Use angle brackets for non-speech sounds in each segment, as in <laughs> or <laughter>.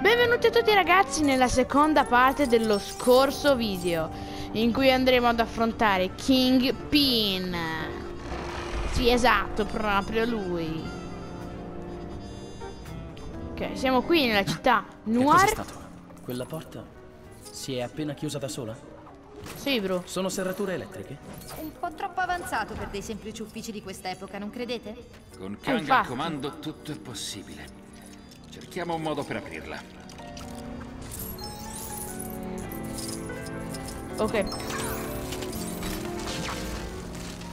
Benvenuti a tutti ragazzi nella seconda parte dello scorso video in cui andremo ad affrontare Kingpin. Sì, esatto, proprio lui. Ok, siamo qui nella città Noir. Che stato? Quella porta si è appena chiusa da sola? Sì, bro. Sono serrature elettriche? Un po' troppo avanzato per dei semplici uffici di quest'epoca, non credete? Con Kang infatti. al comando tutto è possibile. Cerchiamo un modo per aprirla. Ok.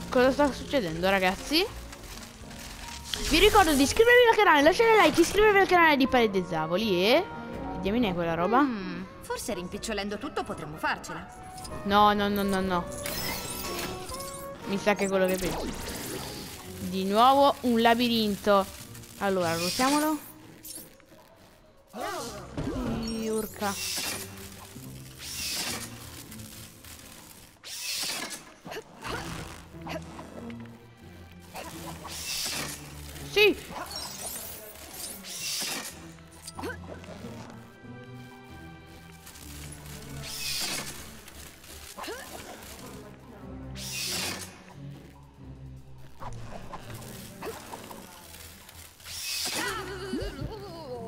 Cosa sta succedendo, ragazzi? Vi ricordo di iscrivervi al canale, lasciare like, iscrivervi al canale di Parete Zavoli e... Diamine quella roba. Mm, forse rimpicciolendo tutto potremmo farcela. No, no, no, no, no. Mi sa che è quello che penso. Di nuovo un labirinto. Allora, ruotiamolo. Urca. Sì!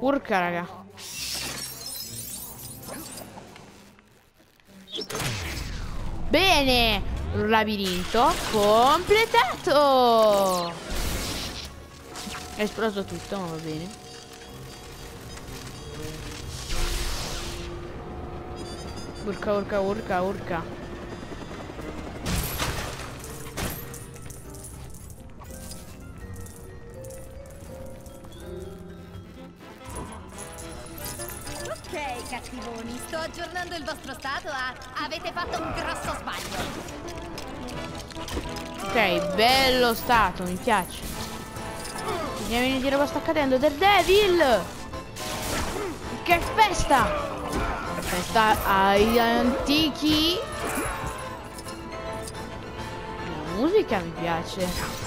Urca, raga. Bene! Labirinto completato! È esploso tutto, ma va bene. Urca, urca, urca, urca. Cattivoni, sto aggiornando il vostro stato a... Avete fatto un grosso sbaglio. Ok, bello stato, mi piace. Vediamo di roba sta accadendo. Daredevil! Che festa! Festa agli antichi. La musica mi piace.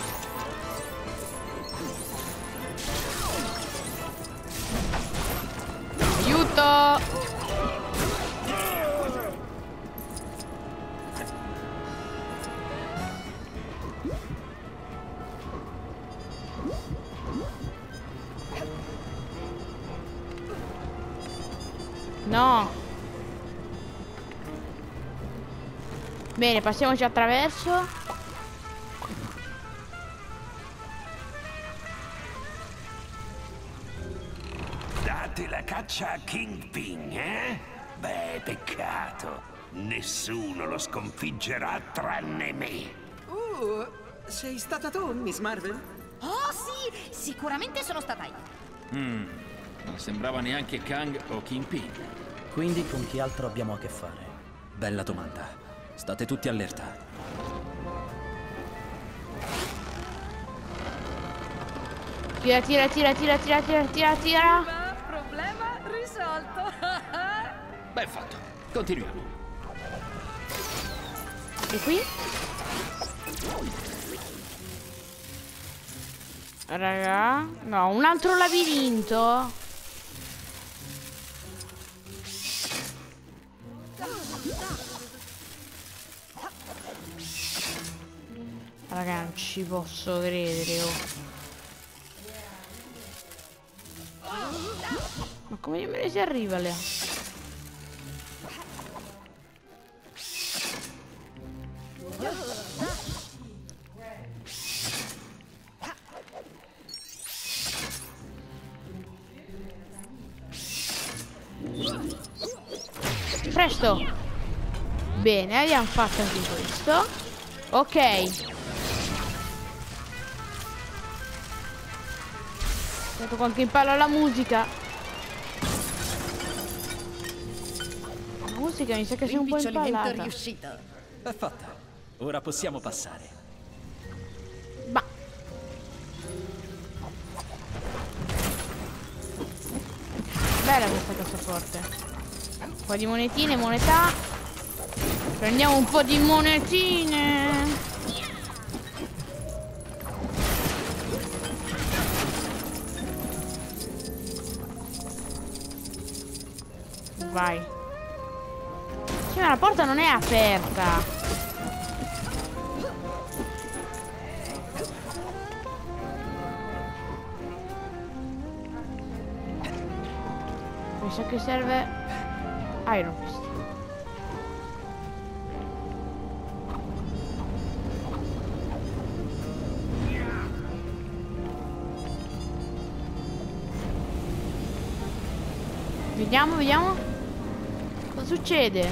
Bene, passiamoci attraverso. Date la caccia a Kingpin, eh? Beh, peccato. Nessuno lo sconfiggerà tranne me. Uh, sei stata tu, Miss Marvel? Oh sì, sicuramente sono stata io. Non sembrava neanche Kang o Kingpin. Quindi con chi altro abbiamo a che fare? Bella domanda. State tutti allerta. Tira, tira, tira, tira, tira, tira, tira, tira. Problema risolto. <laughs> Ben fatto. Continuiamo. E qui? Raga, no, un altro labirinto. Raga, non ci posso credere, oh. Ma come me si arriva là? Presto! Bene, abbiamo fatto anche questo. Ok. Ecco quanto imparo la musica. La musica mi sa che sia un po' impallata. riuscito. È fatta. Ora possiamo passare. Ma Bella questa cassaforte. Un po' di monetine, monetà. Prendiamo un po' di monetine. Vai. Sì, ma la porta non è aperta. Mi sa che serve Iron Fist. Vediamo, vediamo. Succede?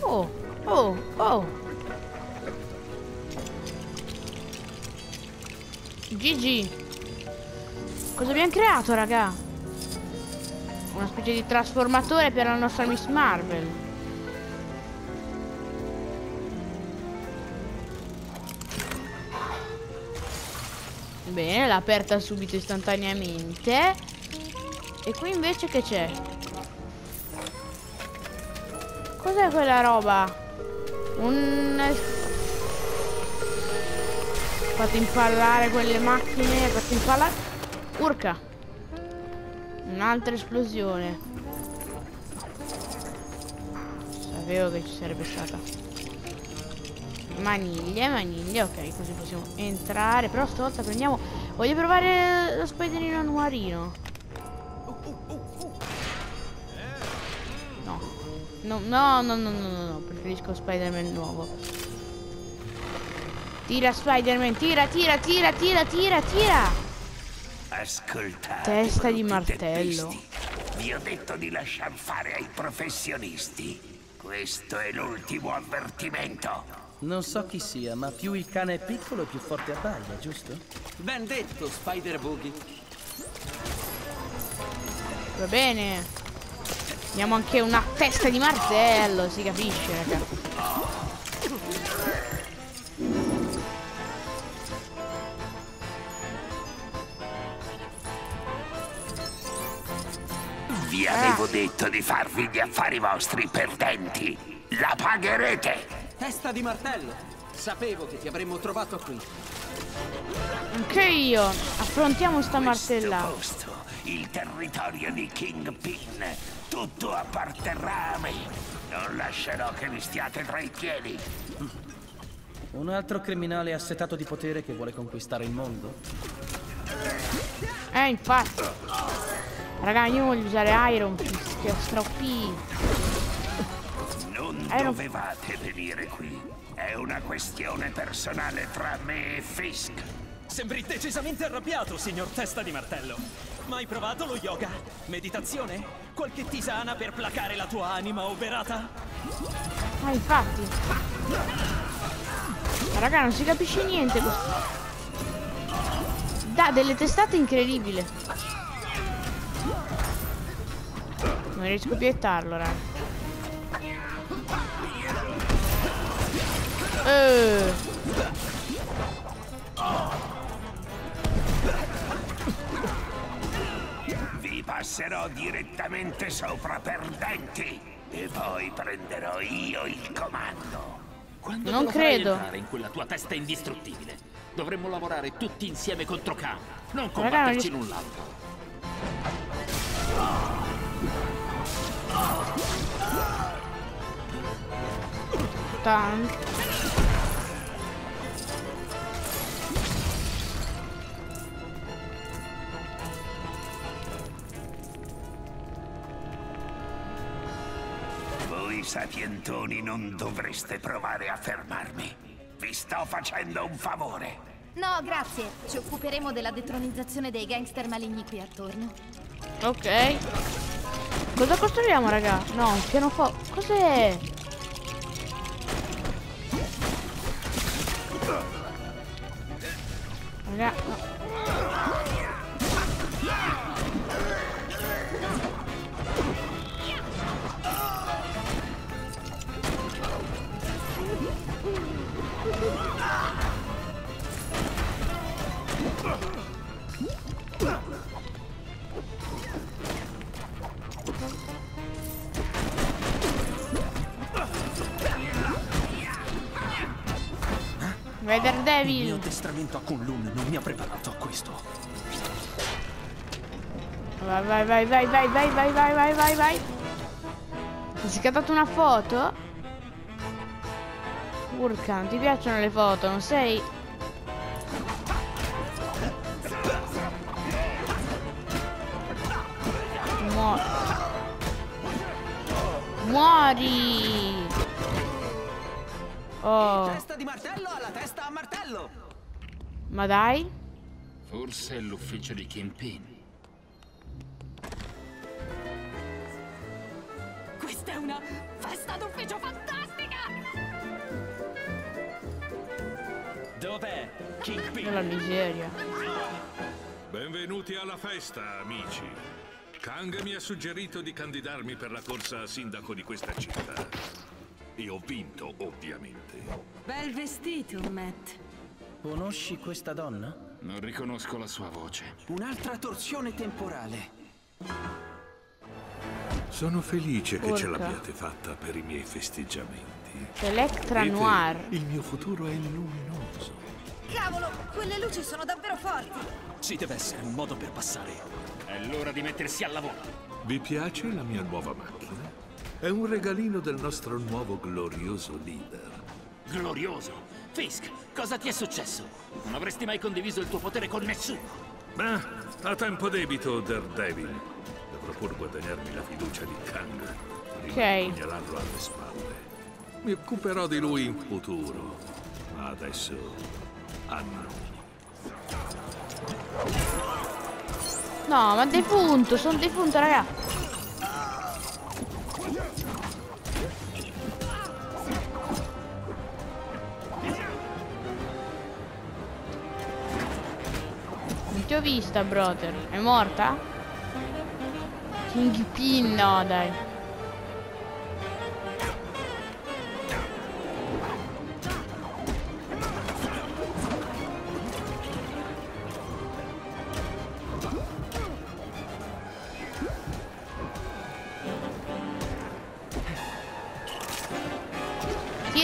Oh, oh, oh. GG. Cosa abbiamo creato, raga? Una specie di trasformatore per la nostra Miss Marvel. Bene, l'ha aperta subito istantaneamente. E qui invece che c'è? Cos'è quella roba? Un... Fate impallare quelle macchine, fate impallare... Urca! Un'altra esplosione. Sapevo che ci sarebbe stata. Maniglie, maniglie, ok, così possiamo entrare. Però stavolta prendiamo... Voglio provare lo spiderino nuarino. No, no, no, no, no, no, preferisco Spider-Man nuovo. Tira Spider-Man, tira, tira, tira, tira, tira, tira! Ascoltate. Testa di martello. Vi ho detto di lasciar fare ai professionisti. Questo è l'ultimo avvertimento. Non so chi sia, ma più il cane è piccolo più forte abbaia, giusto? Ben detto, Spider Boogie. Va bene. Abbiamo anche una testa di martello, si capisce, raga. Vi avevo detto di farvi gli affari vostri perdenti. La pagherete. Testa di martello. Sapevo che ti avremmo trovato qui. Anche io. Affrontiamo sta martella. Il territorio di Kingpin, tutto apparterrà a me. Non lascerò che vi stiate tra i piedi. Un altro criminale assetato di potere che vuole conquistare il mondo? Eh, infatti. Raga, io voglio usare Iron Fist, che è stroppi. Non Eh, non- dovevate venire qui. È una questione personale tra me e Fisk. Sembri decisamente arrabbiato, signor Testa di Martello. Mai provato lo yoga? Meditazione? Qualche tisana per placare la tua anima oberata? Ah, infatti. Raga, non si capisce niente. questo. Dà delle testate incredibili. Non riesco a ettarlo, raga. Eh. Passerò direttamente sopra perdenti. E poi prenderò io il comando. Quando Non credo. entrare in quella tua testa indistruttibile? Dovremmo lavorare tutti insieme contro Khan, non combatterci l'un l'altro. Tan- Voi sapientoni non dovreste provare a fermarmi. Vi sto facendo un favore. No, grazie. Ci occuperemo della detronizzazione dei gangster maligni qui attorno. Ok. Cosa costruiamo, raga? No, un pianoforte. Cos'è? Vai Il mio addestramento a Kunlun non mi ha preparato a questo. Vai, vai, vai, vai, vai, vai, vai, vai, vai, vai. Ti sei scattato una foto? Urca, non ti piacciono le foto, non sei... Muori. Muori! Oh, Testa di martello alla testa a martello! ma dai? Forse è l'ufficio di Kingpin. Questa è una festa d'ufficio Dov'è Kingpin? Che la miseria. Benvenuti alla festa, amici. Kang mi ha suggerito di candidarmi per la corsa a sindaco di questa città. E ho vinto, ovviamente. Bel vestito, Matt. Conosci questa donna? Non riconosco la sua voce. Un'altra torsione temporale. Sono felice che ce Porca. l'abbiate fatta per i miei festeggiamenti. Electra Noir. Il mio futuro è luminoso. Cavolo, quelle luci sono davvero forti! Ci deve essere un modo per passare. È l'ora di mettersi al lavoro. Vi piace la mia nuova macchina? È un regalino del nostro nuovo glorioso leader. Glorioso. Fisk, cosa ti è successo? Non avresti mai condiviso il tuo potere con nessuno. Ma a tempo debito, Daredevil. Dovrò pur guadagnarmi la fiducia di Kang. Prima Ok. di pugnalarlo alle spalle. Mi occuperò di lui in futuro. Ma adesso... No, ma defunto, sono defunto, raga. Non ti ho vista, brother. È morta? Kingpin, no, dai.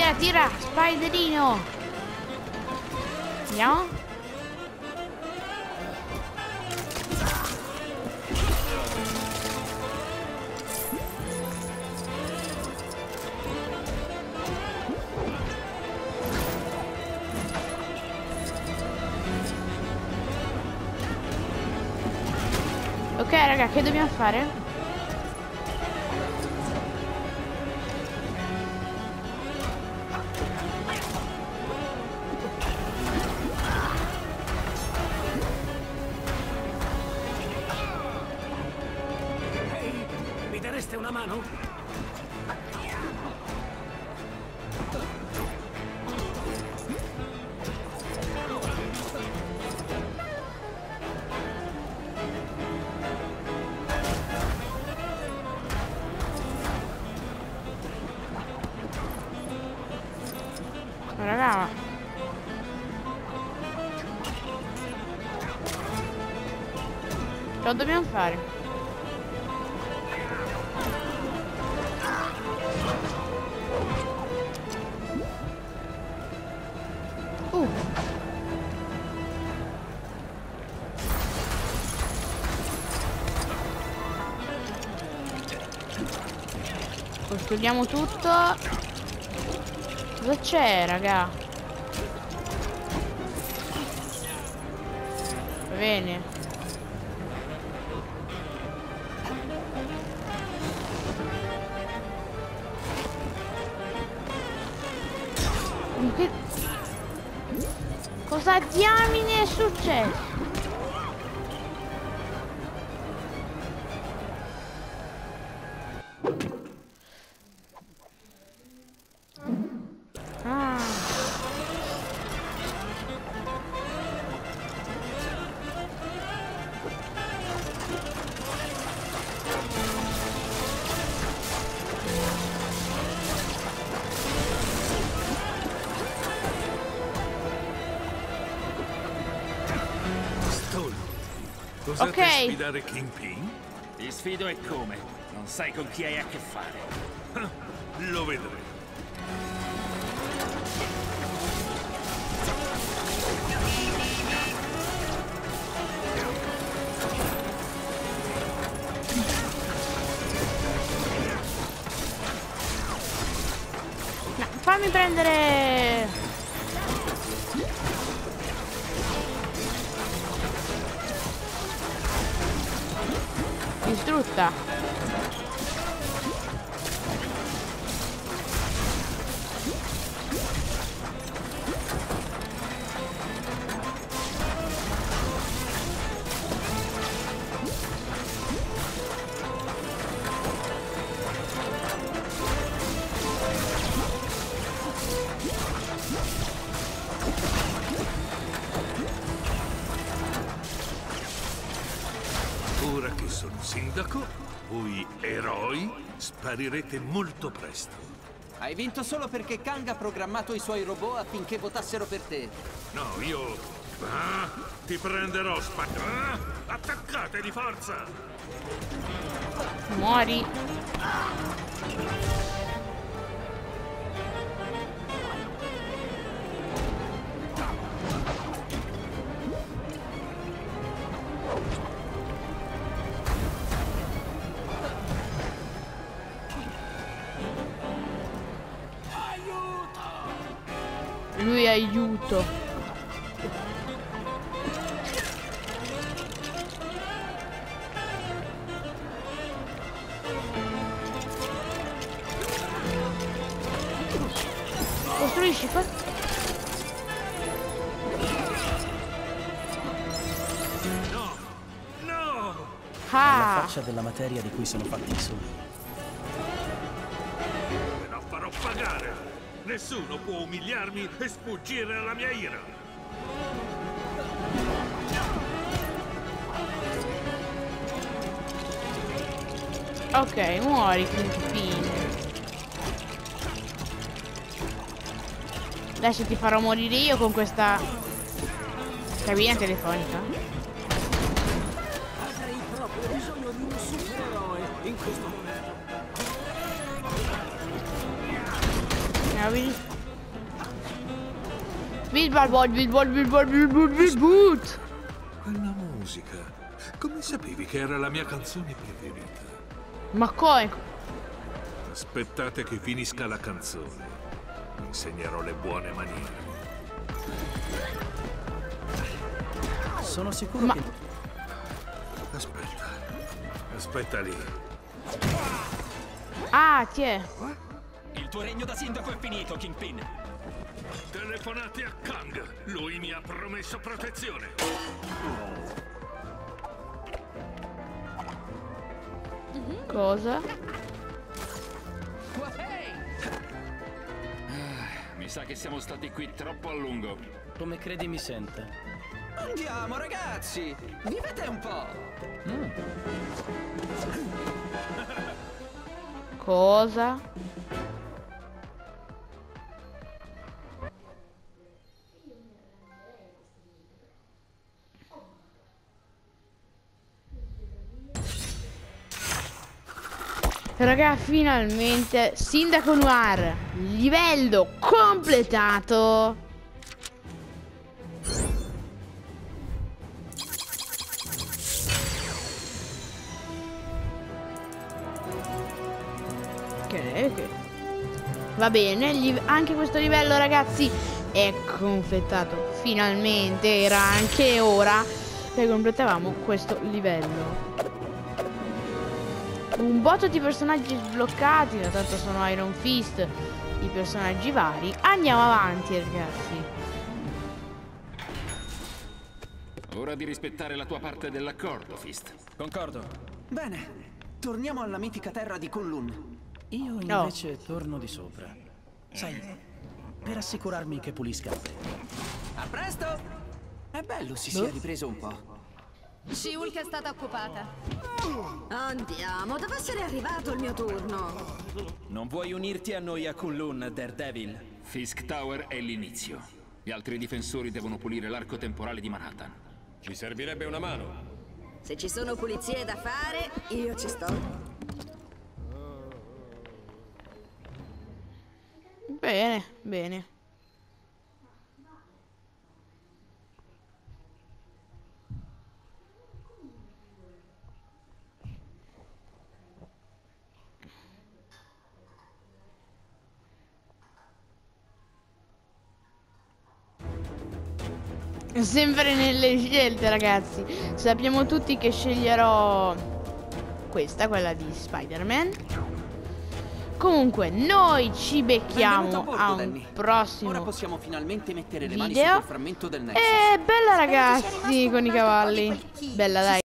Tira, tira, Spiderino. Andiamo. Ok raga, che dobbiamo fare? lá, não? Todo bem, Fábio. Costruiamo tutto. Cosa c'è, raga? Va bene. Cosa diamine è successo? Cos'è ok. sfidare King Ti sfido e come. Non sai con chi hai a che fare. <laughs> Lo vedremo. No, fammi prendere Distrutta. Sparirete molto presto. Hai vinto solo perché Kang ha programmato i suoi robot affinché votassero per te. No, io... Ah, ti prenderò, spa... Ah, attaccate di forza! Muori. Aiuto. Costruisci qua. No! No! La Ah, faccia della materia di cui sono fatti i sogni. Me la farò pagare! Nessuno può umiliarmi e sfuggire alla mia ira! ok, muori Kingpin. Adesso ti farò morire io con questa cabina telefonica. Ja, will. Bilbal, Bilbal, Bilbal, Bilbal, Bilbal. Quella musica. Come sapevi che era la mia canzone preferita? Ma come? Aspettate che finisca la canzone. Vi insegnerò le buone maniere. Sono sicuro Ma- che... Aspetta. Aspetta lì. Ah, ti è. Il tuo regno da sindaco è finito, Kingpin. Telefonate a Kang. Lui mi ha promesso protezione. Cosa? Mi sa che siamo stati qui troppo a lungo. Come credi mi sente? Andiamo, ragazzi! Vivete un po'! Cosa? Raga, finalmente Sindaco Noir livello completato. Ok, ok. Va bene, anche questo livello ragazzi è completato. Finalmente era anche ora che completavamo questo livello. Un botto di personaggi sbloccati, da tanto sono Iron Fist, i personaggi vari. Andiamo avanti ragazzi. Ora di rispettare la tua parte dell'accordo, Fist. Concordo. Bene, torniamo alla mitica terra di Kunlun. Io No. invece torno di sopra. Sai, per assicurarmi che pulisca. A presto! È bello si Boh. sia ripreso un po'. Shulk è stata occupata. Andiamo, deve essere arrivato il mio turno. Non vuoi unirti a noi a Kunlun, Daredevil? Fisk Tower è l'inizio. Gli altri difensori devono pulire l'arco temporale di Manhattan. Ci servirebbe una mano. Se ci sono pulizie da fare, io ci sto. Bene, bene. Sempre nelle scelte, ragazzi. Sappiamo tutti che sceglierò questa, quella di Spider-Man. Comunque, noi ci becchiamo bordo, a un Danny. Ora prossimo possiamo finalmente mettere le mani video. su quel frammento del Nexus. E bella ragazzi con i cavalli. Bella dai.